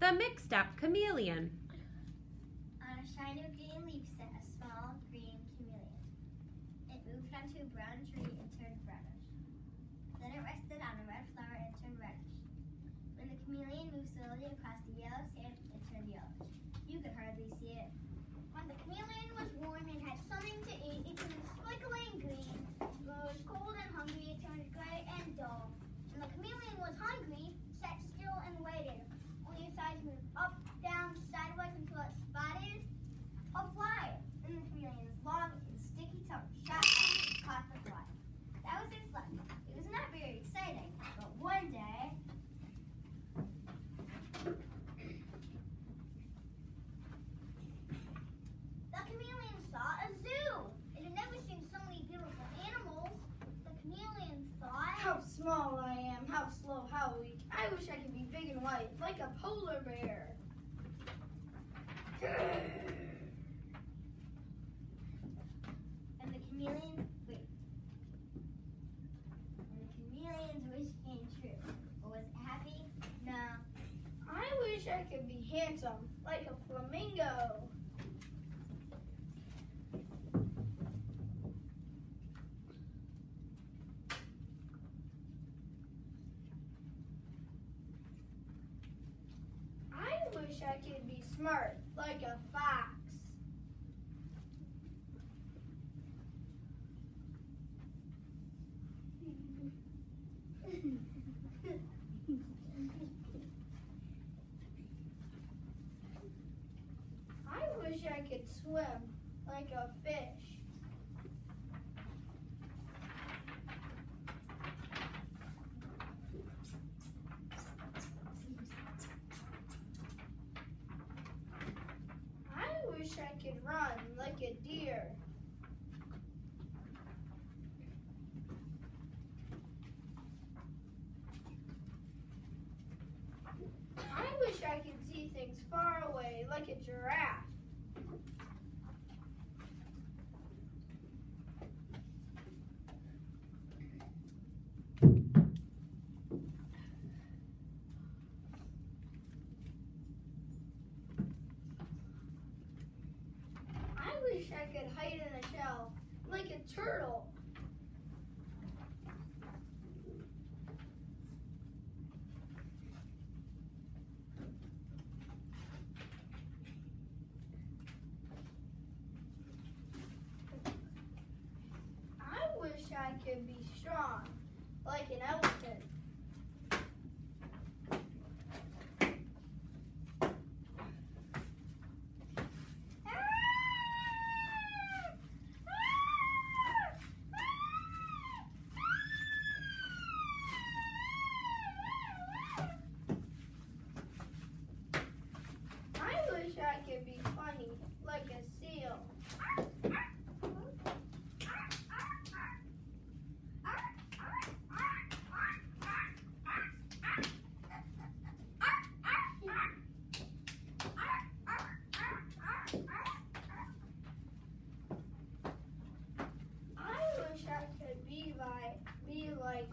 The mixed up chameleon. On a shiny green leaf sat a small green chameleon. It moved onto a brown tree. like a polar bear. and the chameleon, wait. And the chameleon's wish came true. But was it happy? No. I wish I could be handsome, like a flamingo. wish I could be smart like a fox. I wish I could swim like a fish. could run like a deer. I wish I could see things far away like a giraffe. wish I could hide in a shell like a turtle. I wish I could be strong like an elephant. like